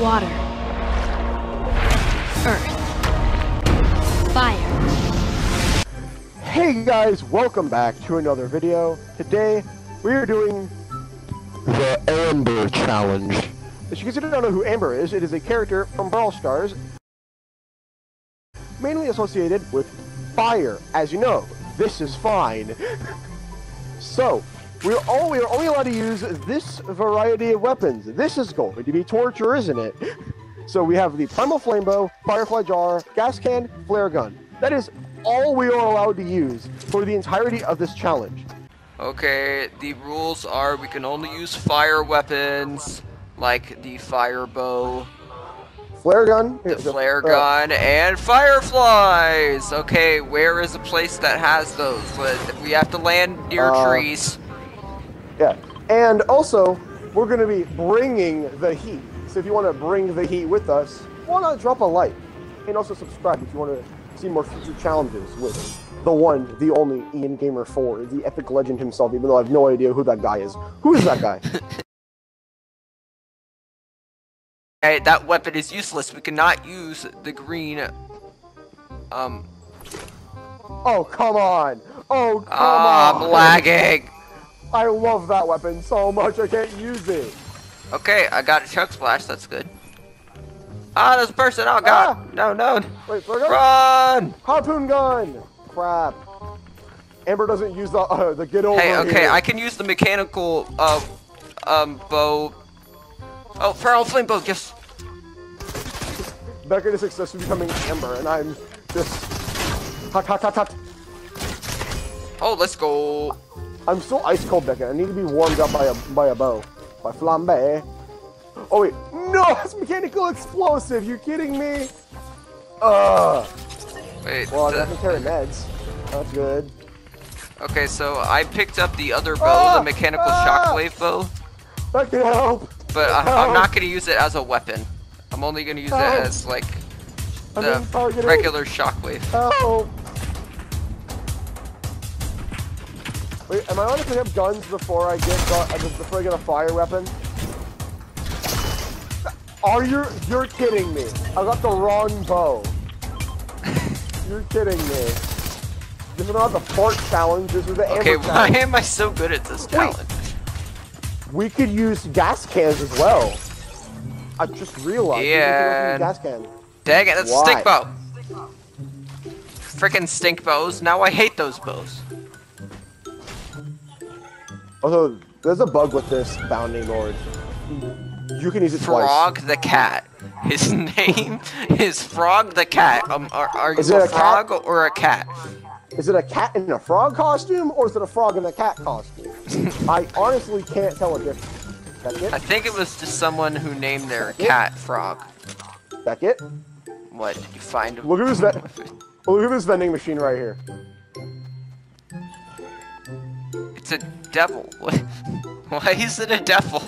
Water. Earth. Fire. Hey guys, welcome back to another video. Today, we are doing the Amber Challenge. As you guys don't know who Amber is, it is a character from Brawl Stars, mainly associated with fire. As you know, this is fine. so, we're, all, we're only allowed to use this variety of weapons. This is going to be torture, isn't it? So we have the Primal Flame Bow, Firefly Jar, Gas Can, Flare Gun. That is all we are allowed to use for the entirety of this challenge. Okay, the rules are we can only use fire weapons, like the fire bow, Flare Gun. the flare uh, gun, and fireflies! Okay, where is a place that has those? But We have to land near Uh, trees. Yeah, and also we're going to be bringing the heat. So if you want to bring the heat with us, why not drop a like and also subscribe if you want to see more future challenges with the one, the only IanGamer4, the epic legend himself. Even though I have no idea who that guy is. Who is that guy? Okay, that weapon is useless. We cannot use the green, um, oh come on! Oh come ah, on! I'm lagging. I love that weapon so much I can't use it. Okay, I got a chug splash, that's good. Ah, there's a person, oh god, Ah! no, no, Wait, gun? run! Harpoon gun! Crap. Amber doesn't use the uh, the get over Hey, okay, here. I can use the mechanical, uh, um, bow. Oh, feral flame bow, yes. Becca is successfully becoming Amber, and I'm just hot, hot, hot, hot. Oh, let's go. I'm still ice cold, Becca. I need to be warmed up by a by a bow, by flambe. Oh wait, no, it's mechanical explosive. You're kidding me? Ugh. Wait, Well, I some carry meds. That's good. okay, so I picked up the other bow, Ah! the mechanical Ah! shockwave bow, That can help. but I, I'm not gonna use it as a weapon. I'm only gonna use it as, like, the regular shockwave. Help. Wait, am I allowed to pick up guns before I get gu- uh, before I get a fire weapon? Are you? You're kidding me! I got the wrong bow. You're kidding me. This is not the fort challenge. This is the Okay, why challenge. am I so good at this challenge? We could use gas cans as well. I just realized. we could Yeah. use gas can. Dang it, that's a Why? stink bow. Freaking stink bows. Now I hate those bows. Also, there's a bug with this bounding lord. You can use it twice. Frog the cat. His name is Frog the cat. Um, are, are you Is it a, a cat? frog or a cat? Is it a cat in a frog costume, or is it a frog in a cat costume? I honestly can't tell a difference. I think it was just someone who named their cat Frog. It. What, did you find him? Look at this Look at this vending machine right here. It's a devil. What? Why is it a devil?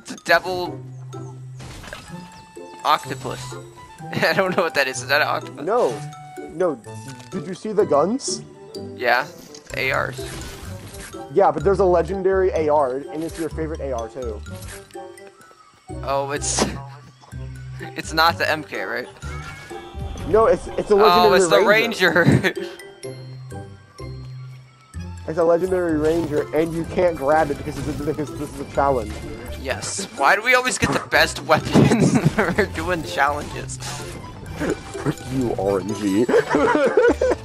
It's a devil octopus. I don't know what that is. Is that an octopus? No, no. Did you see the guns? Yeah, ARs. Yeah, but there's a legendary AR, and it's your favorite AR too. Oh, it's it's not the MK, right? No, it's it's a legendary Oh, it's the ranger. It's a legendary ranger, and you can't grab it because this is, because this is a challenge. yes. Why do we always get the best weapons when we're doing challenges? Frick you, RNG.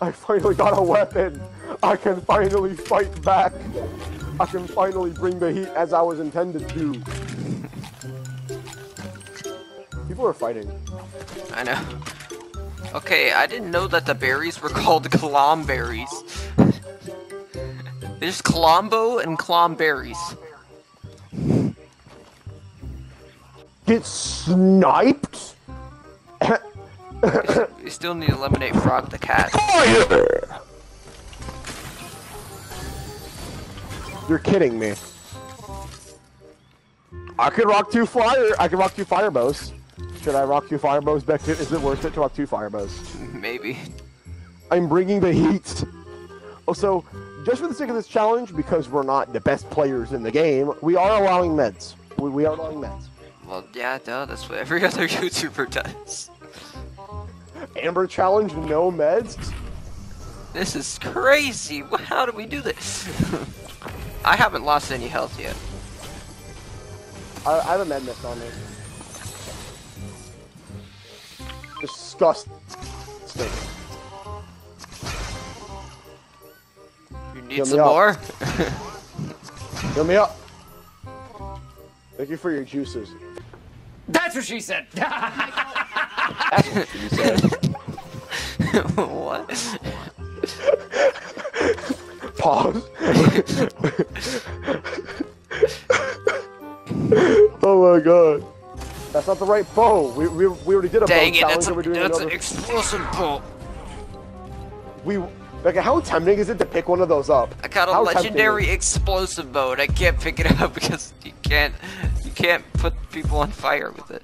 I finally got a weapon. I can finally fight back. I can finally bring the heat as I was intended to. People are fighting. I know. Okay, I didn't know that the berries were called Klomberries. There's Klombo and Klomberries. Get sniped? We still need to eliminate Frog the cat. Fire! You're kidding me. I could rock two fire. I could rock two fire bows. Should I rock two fire bows, Beckett? Is it worth it to rock two fire bows? Maybe. I'm bringing the heat. Oh, also, just for the sake of this challenge, because we're not the best players in the game, we are allowing meds. we, we are allowing meds. Well, yeah, duh, that's what every other YouTuber does. Amber challenge, no meds. This is crazy. How do we do this? I haven't lost any health yet. I, I have a med mist on me. Disgusting. You need Heal some more? Fill me up. Thank you for your juices. That's what she said. That's what you said. what? Pause. oh my god. That's not the right bow. We, we, we already did a Dang bow it, challenge that's, a, and we're doing that's another. an explosive bow. we, like, how tempting is it to pick one of those up? I got a How legendary explosive boat. I can't pick it up because you can't you can't put people on fire with it.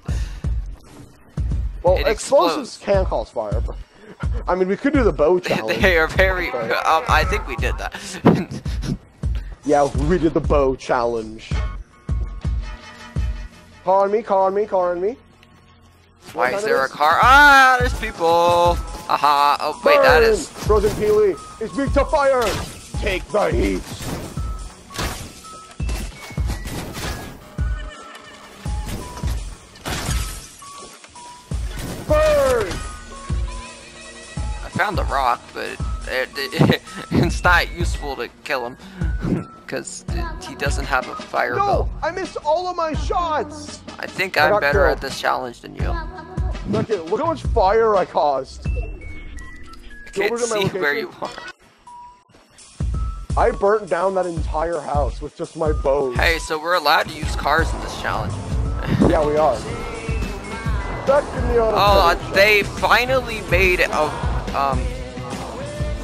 Well, it explosives explodes. can cause fire. But, I mean, we could do the bow challenge. they are very. Um, I think we did that. yeah, we did the bow challenge. Call on me, call on me, call on me. Why is there a car? Ah, there's people. Aha. Oh wait, that is. Frozen Peely is weak to fire. Take the heat. Burn! I found the rock, but it, it, it's not useful to kill him because he doesn't have a fire No, bow. I missed all of my shots. I think I I'm better killed. at this challenge than you. Look at look how much fire I caused. I can't see where you are. I burnt down that entire house with just my bows. Hey, so we're allowed to use cars in this challenge. Yeah, we are. The Oh, uh, they finally made a um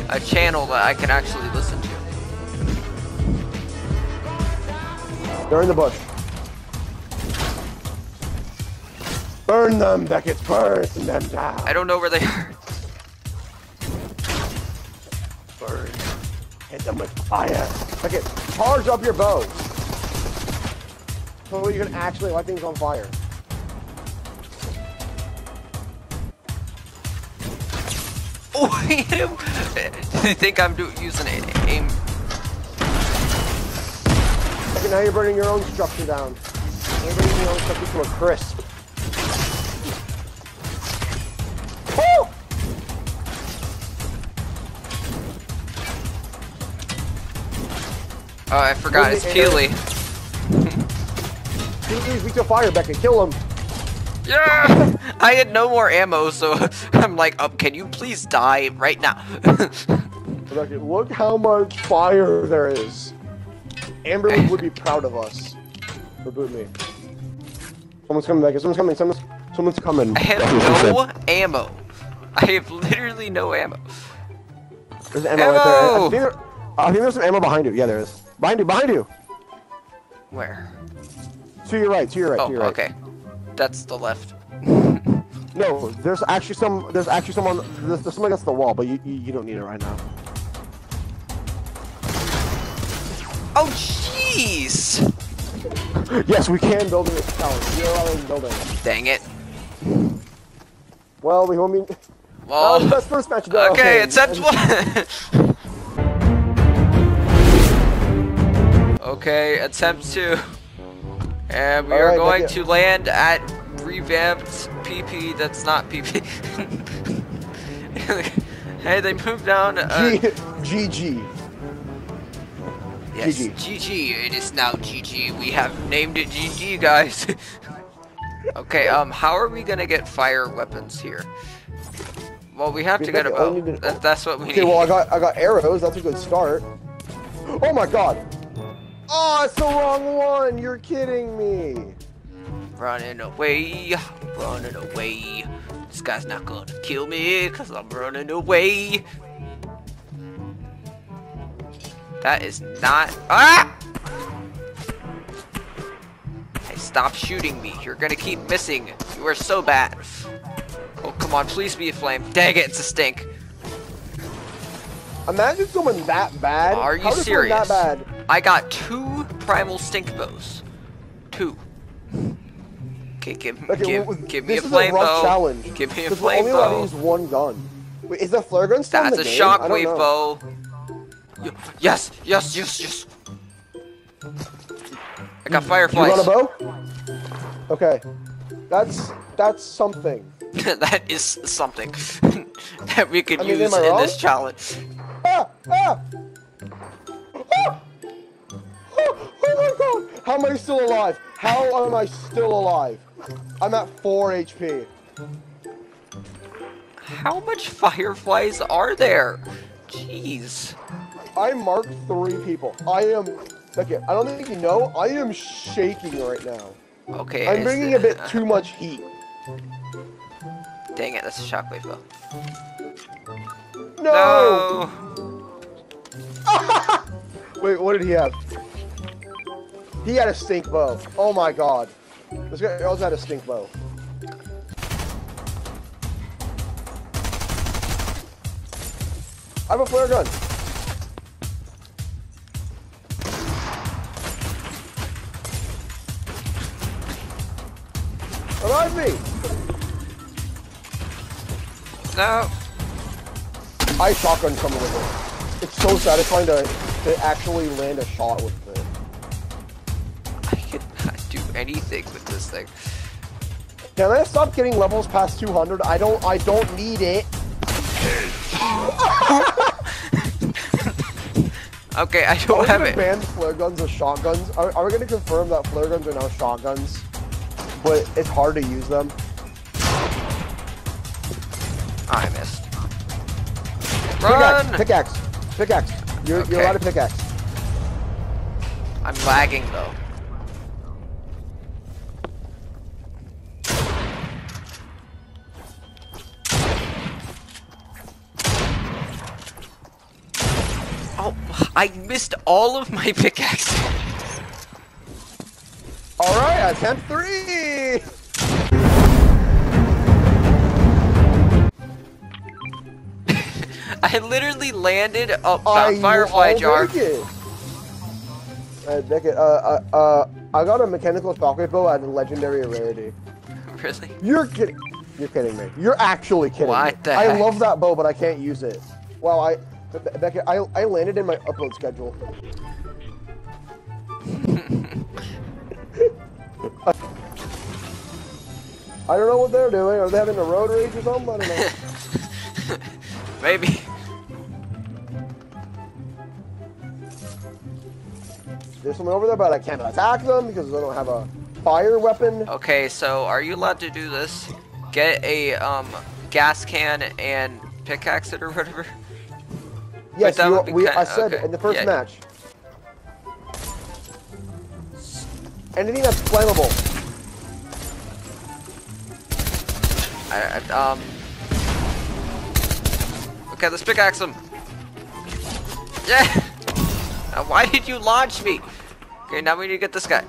a channel that I can actually listen to. They're in the bush. Burn them, Beckett. Burn them down. I don't know where they are. Burn. Hit them with fire. Beckett, charge up your bow. So you can actually light things on fire. Oh, I hit him. You think I'm do using a- now you're burning your own structure down. You're burning your own structure to a crisp. Woo! Oh, I forgot. It's Peely. He's weak to fire, Beckett. Kill him. Yeah! I had no more ammo, so I'm like, oh, can you please die right now? Look how much fire there is. Amber would be proud of us. Reboot me. Someone's coming, Beckett. Someone's coming. Someone's, someone's coming. I have no ammo. I have literally no ammo. There's ammo, right there. I Ammo! think, there, I think there's some ammo behind you. Yeah, there is. Behind you, behind you. Where? To your right, to your right, Oh, to your oh, right. okay. That's the left. No, there's actually some. There's actually someone. There's, there's someone against the wall, but you, you you don't need it right now. Oh, jeez! Yes, we can build in this challenge. We are allowed to build it. Dang it. Well, we won't mean. Well, Oh, that's first match. go. okay, and- one. okay, attempt two. And we are going to land at revamped PP that's not PP. hey, they moved down. Uh, G- GG. Yes, GG. GG. It is now GG. We have named it GG, guys. okay, um, how are we gonna get fire weapons here? Well, we have We to get a think only bow. That, that's what we Okay, need. well I got I got arrows. That's a good start. Oh my god. Oh, it's the wrong one. You're kidding me. Running away, running away. This guy's not gonna kill me because I'm running away. That is not. Ah! Hey, stop shooting me. You're gonna keep missing. You are so bad. Oh, come on, please be a flame. Dang it, it's a stink. Imagine someone that bad. Are you serious? I got two primal stink bows. Two. Okay, give, Okay, give, well, give me a is a flame bow. challenge. Give me a flame only allowed to bow. use one gun. Wait, is the flare gun still That's in a the don't shockwave bow. Yes, yes, yes, yes. I got fireflies. You got a bow? Okay, that's that's something. that is something that we could I mean, use in wrong? this challenge. Ah! Ah! Ah! Oh, oh my god! How am I still alive? How am I still alive? I'm at 4 HP. How much fireflies are there? Jeez. I marked three people. I am. Okay, I don't think you know. I am shaking right now. Okay. I'm bringing it- a bit too much heat. Dang it, that's a shockwave bow. No! No! Wait, what did he have? He had a stink bow. Oh my god. This guy also had a stink bow. I have a flare gun. No! I shotgun someone with it. It's so satisfying to, to actually land a shot with it. I cannot do anything with this thing. Can I stop getting levels past 200? I don't. I don't need it. Okay, I don't have it. ban flare guns or shotguns? Are, are we gonna confirm that flare guns are now shotguns? But it's hard to use them. Run! pickaxe, pickaxe. You're, you're Okay. allowed to pickaxe. I'm lagging though. Oh, I missed all of my pickaxe. All right, attempt three. I literally landed a, I firefly will jar. Uh, Beckett, uh, uh, uh, I got a mechanical shockwave bow at a legendary rarity. Really? You're kidding. You're kidding me. You're actually kidding What me. the I heck? love that bow, but I can't use it. Well, I, Beckett, I, I landed in my upload schedule. I don't know what they're doing. Are they having a road rage or something? I don't know. Maybe. There's someone over there, but I can't attack them because I don't have a fire weapon. Okay, so are you allowed to do this? Get a um gas can and pickaxe it or whatever. Yes, you, we, kinda- I said okay, in the first yeah. match. Anything that's flammable. I, I, um. Okay, let's pickaxe him. Yeah. Now, why did you launch me? Okay, now we need to get this guy.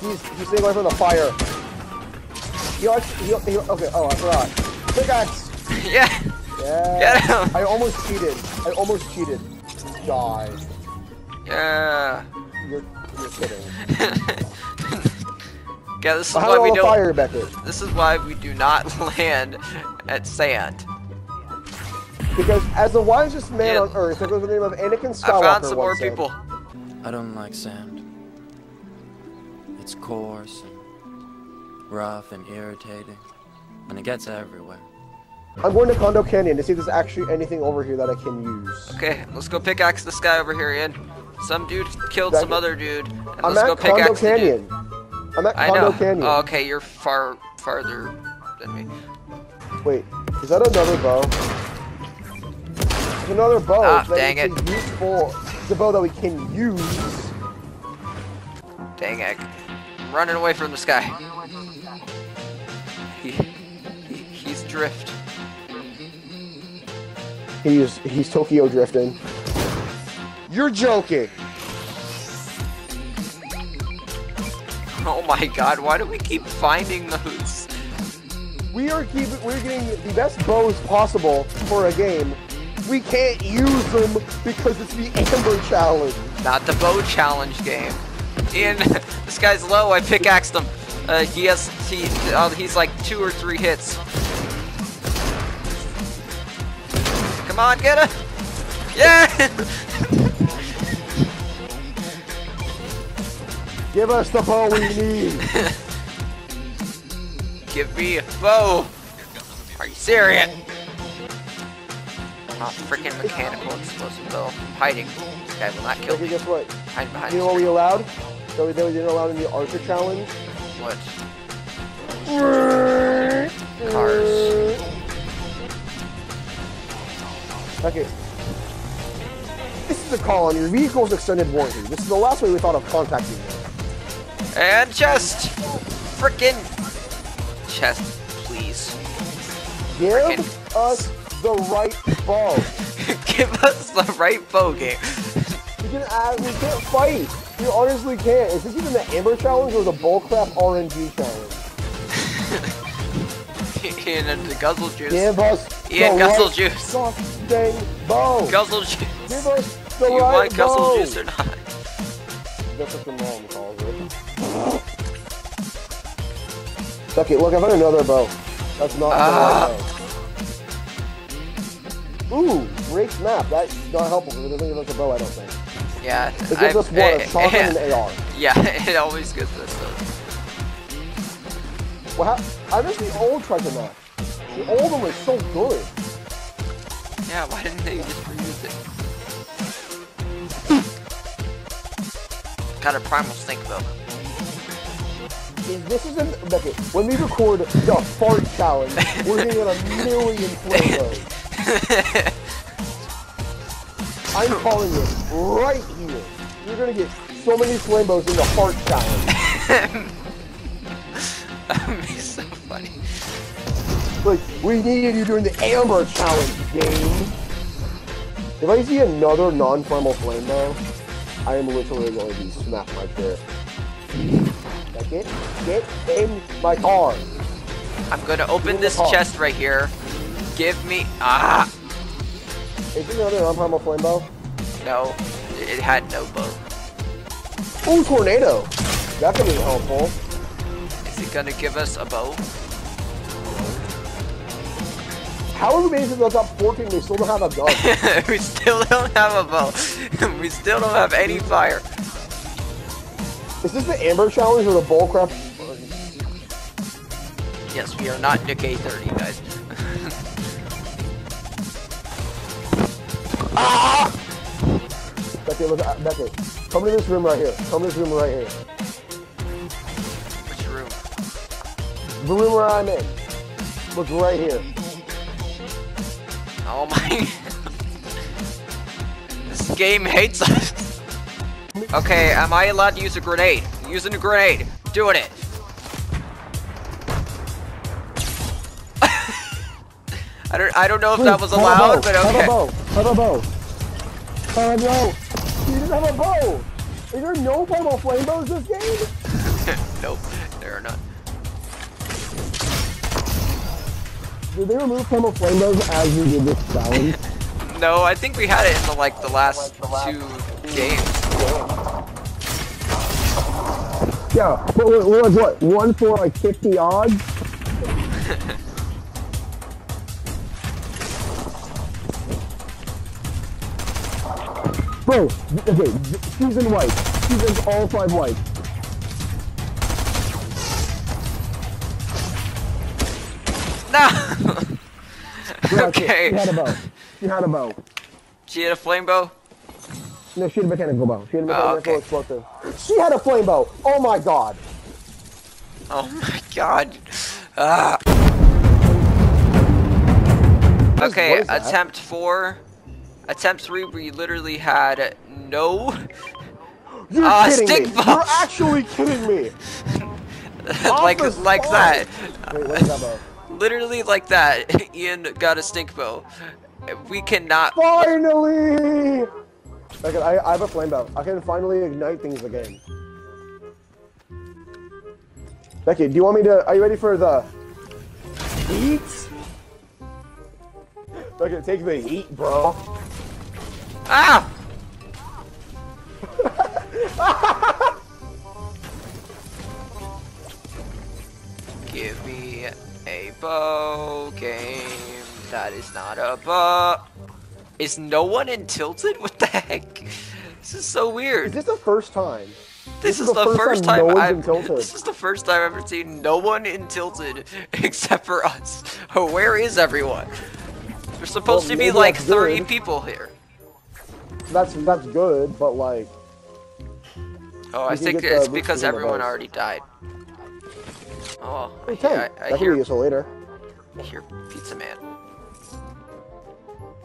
He's he's staying away from the fire. He actually, he, he, okay, oh, I forgot. Pickaxe! yeah. Yeah. Get him. I almost cheated. I almost cheated. Die. Yeah. You're, you're kidding. yeah, this is why we don't. fire, Beckett. This is why we do not land at sand. Because as the wisest man Yeah. on earth, there goes the name of Anakin Skywalker. I found some more said, people. I don't like sand. It's coarse and rough and irritating, and it gets everywhere. I'm going to Condo Canyon to see if there's actually anything over here that I can use. Okay, let's go pickaxe this guy over here, Ian. Some dude killed That- some other dude. And I'm let's at go pickaxe the dude. Canyon. I'm at I Condo know. Canyon. Oh, okay, you're far farther than me. Wait, is that another bow? There's another bow. Ah, that dang it's a useful. It's a bow that we can use. Dang it. I'm running away from this guy. He, he, he's drift. He's he's Tokyo drifting. You're joking. Oh my god, why do we keep finding those? We are keeping. We're getting the best bows possible for a game. We can't use them because it's the Amber Challenge. Not the bow challenge game. Ian, this guy's low. I pickaxed him. Uh, he has he uh, he's like two or three hits. Come on, get it! Yeah! Give us the bow we need. Give me a bow. Are you serious? Oh, freaking mechanical explosive. I'm hiding. This guy will not kill Okay, me. guess what? Hide behind You know what we allowed? So we that we didn't allow in the Archer challenge. What? Cars. Okay. This is a call on your vehicle's extended warranty. This is the last way we thought of contacting you. And chest! freaking chest, please. Give Frickin- us the right bow. Give us the right bow game. We can add, we can't fight. We honestly can't. Is this even the Amber challenge or the Bullcrap RNG challenge? Ian and the guzzle juice. Give us Ian, the guzzle right juice. goddamn bow. Guzzle juice. Give us the you right want guzzle juice or not? That's what the mom calls it. Okay, look, I found another bow. That's not Ah. the right bow. Ooh, great map. That's not helpful because it doesn't give us a bow, I don't think. Yeah. It gives I've- us what? A eh, shotgun eh, and an AR. Yeah, it always gives us those. Well, how, I miss the old treasure map. The old one was so good. Yeah, why didn't they just reuse it? Got a primal stink though. This is an okay, when we record the fart challenge, we're gonna get a million flamingos. I'm calling it right here. You're gonna get so many flamingos in the heart challenge. that would be so funny. Like, we needed you during the Amber challenge game. If I see another flame though, I am literally going to smack my chair. Like, get, get in my car. I'm gonna open this car. chest right here. Give me ah Is there another non-flammable flame bow? no, it had no bow. Ooh, tornado. That could be helpful. Is it gonna give us a bow? How are we made to the top 14? We still don't have a gun. we still don't have a bow. we still don't have any fire. Is this the Amber challenge or the bullcrap? Yes, we are not Nick A30, guys. Becky, look, uh, Becky, come to this room right here. Come to this room right here. Which room? The room where I'm in. Look right here. Oh my. this game hates us. Okay, am I allowed to use a grenade? Using a grenade. Doing it. I don't I don't know if that was allowed, but okay. Have a bow. Have a bow. You didn't have a bow. Is there no thermal flame bows this game? nope, there are not. Did they remove thermal flame bows as we did this challenge? No, I think we had it in the like the last two games. Yeah, but we're, we're what? One for like 50 odds? Bro, okay, she's in white. She's in all five white. No. Yeah, okay. She had a bow. She had a bow. She had a flame bow. No, she had a mechanical bow. She had a Oh, mechanical okay. explosive. She had a flame bow. Oh my god. Oh my god. Ah. Okay, what is that? attempt four. Attempt three, we literally had no. You're Ah, kidding stick me. You're actually kidding me. like like spot. that. Wait, that? Literally like that. Ian got a stink bow. We cannot. Finally! Okay, I, I have a flame bow. I can finally ignite things again. Becky, do you want me to? Are you ready for the heat? Becky, take the heat, bro. Ah! Give me a bow game. That is not a bow. Is no one in Tilted? What the heck? This is so weird. Is this the first time? This, this is, is, the, first, first time, time no I've. This is the first time I've ever seen no one in Tilted except for us. Where is everyone? There's supposed well, to be like 30 good. people here. That's that's good, but like, Oh, I think it's because everyone already died. Oh, I, okay, hear- I, that I can hear, be useful later. I hear Pizza Man.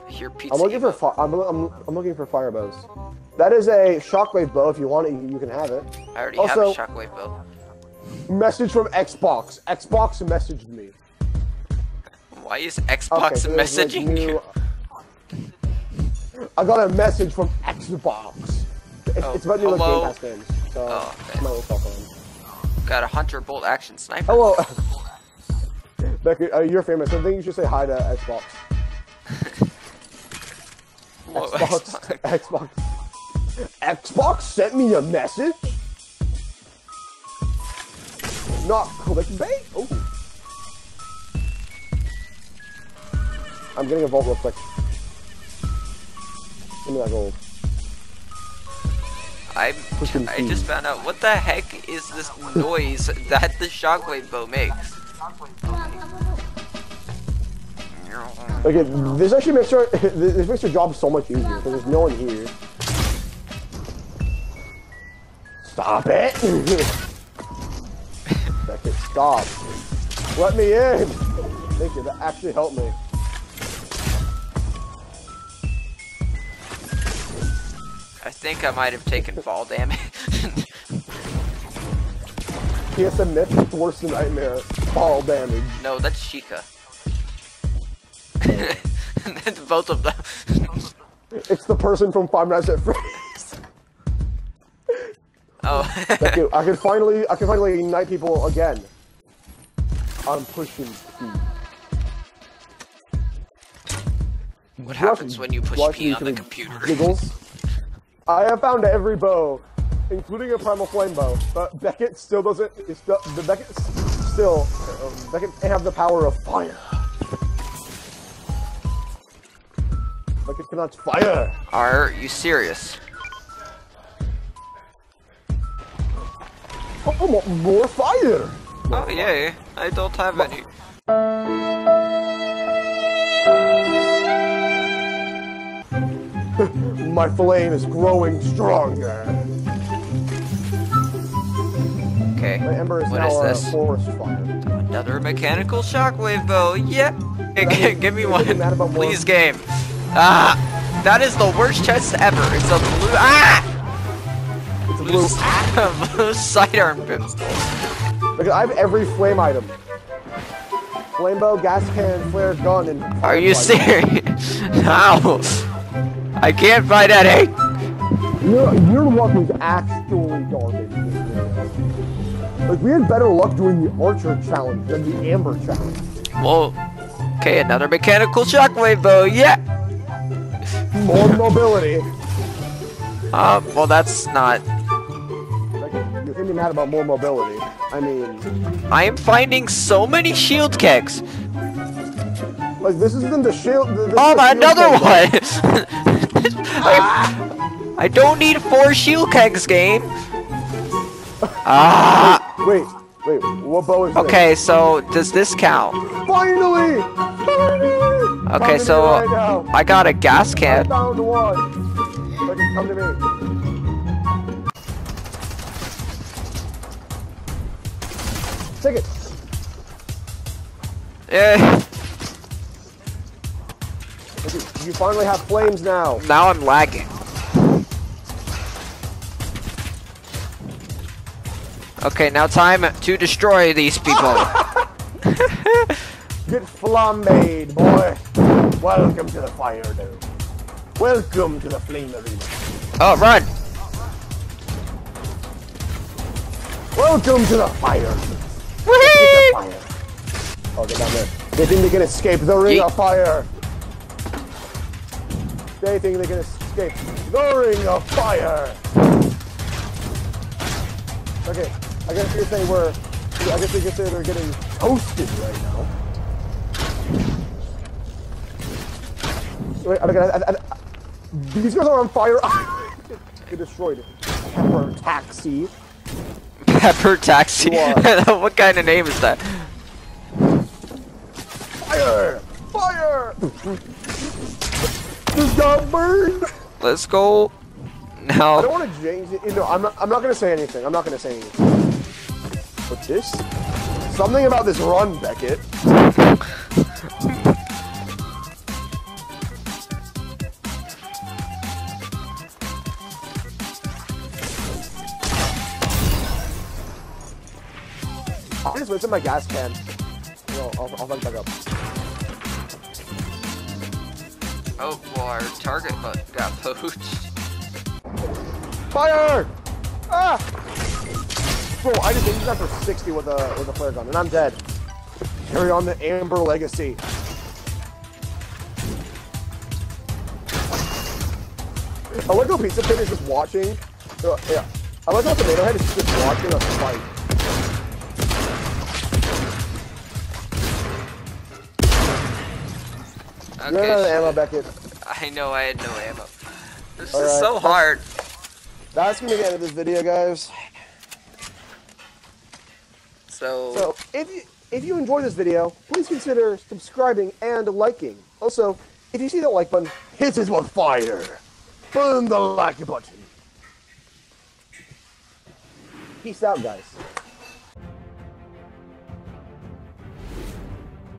I hear Pizza. I'm looking for Emo. fi- I'm, I'm, I'm looking for fire bows. That is a shockwave bow. If you want it, you, you can have it. I already also- have a shockwave bow. Message from Xbox. Xbox messaged me. Why is Okay, Xbox so there's, like, messaging new- you? I got a message from Xbox. It's, Oh, it's about new like? Game Pass games. So Oh, it's okay. my little cell. Got a Hunter Bolt action sniper. Hello. Becky, uh, you're famous. I think you should say hi to Xbox. Whoa, Xbox. Xbox. Xbox sent me a message. Not clickbait. Oh. I'm getting a vault real quick. Give me that gold. I'm, I just found out what the heck is this noise that the shockwave bow makes. Okay, this actually makes our this makes your job so much easier because there's no one here. Stop it! Beckett, stop. Let me in! Thank you, that actually helped me. Think I might have taken fall damage. PSM Myth, worse than Nightmare, fall damage. no, that's Sheikah. That's both of them. It's the person from Five Nights at Freddy's. Oh. Thank you. I can finally, I can finally ignite people again. I'm pushing P. what happens when you push P on the computer? Giggles. I have found every bow, including a primal flame bow, but Beckett still doesn't. Still, the Beckett still um, Beckett can't have the power of fire. Beckett cannot fire. Are you serious? Oh, more, more fire! Oh yeah, I don't have any. My flame is growing stronger. Okay. My ember is What now is a this? forest fire. Another mechanical shockwave bow. Yeah. Give me one, mad about more? please, game. Ah, that is the worst chest ever. It's a blue. Ah, It's a blue, blue. blue sidearm pistol. Because I have every flame item. Flame bow, gas can, flare, gun, and. Are you serious? How? I can't find any. Your, your luck is actually garbage. Like, we had better luck doing the Archer challenge than the Amber challenge. Well, okay, another mechanical shockwave bow. Yeah. More mobility. Uh, well, that's not. Like, you can be mad about more mobility. I mean, I am finding so many shield kegs. like, this isn't the shield. This Oh, is the shield another thing, one. I, I don't need four shield kegs, game. Ah. though. Wait, wait, what bow is this? Okay, so does this count? Finally! Finally! Okay, so right. I got a gas I can. found one. Like, come to me. Take it. Okay, You finally have flames now. now I'm lagging. Okay, now time to destroy these people. Get flambéed, boy. Welcome to the fire dome. Welcome to the flame arena. Oh, run! Welcome to the fire. The Whee! fire. Oh, get down there. They think they can escape the ring Yeet. of fire. They think they can escape the ring of fire. Okay, I guess you're saying we're I guess they could say they're getting toasted right now. Wait, I, I, I, I, these guys are on fire. they destroyed it. Pepper taxi. Pepper Taxi. What? what kind of name is that? Fire! Fire! Just got burned. Let's go. Now. I don't want to change it. You know, I'm not. I'm not gonna say anything. I'm not gonna say anything. But this, something about this run, Beckett. I just to my gas can. No, I'll, I'll back up. Oh, well, our target got poached. Fire! Ah! Bro, I just hit that for 60 with a with a flare gun, and I'm dead. Carry on the Amber legacy. I like how Pizza Pit is just watching. Uh, yeah. I like how Tomato Head is just watching us fight. Okay, You're out of shit. ammo, Beckett. I know I had no ammo. This All is right. so hard. That's gonna be the end of this video, guys. So, So, if you, if you enjoyed this video, please consider subscribing and liking. Also, if you see that like button, hit it with fire. Burn the like button. Peace out, guys.